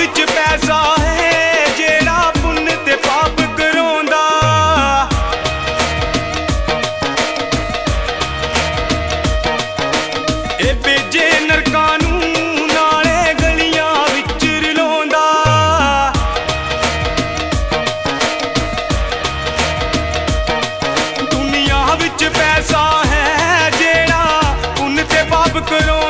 ਵਿੱਚ ਪੈਸਾ ਹੈ, ਜਿਹੜਾ ਪੁੰਨ ਤੇ ਪਾਪ ਕਰਾਉਂਦਾ। ਇਹ ਬੇਜੇ ਨਰਕਾਂ ਨੂੰ, ਨਾਲੇ ਗਲੀਆਂ ਵਿੱਚ ਰਲਾਉਂਦਾ। ਦੁਨੀਆ ਵਿੱਚ ਪੈਸਾ ਹੈ, ਜਿਹੜਾ ਪੁੰਨ ਤੇ ਪਾਪ ਕਰਾਉਂਦਾ।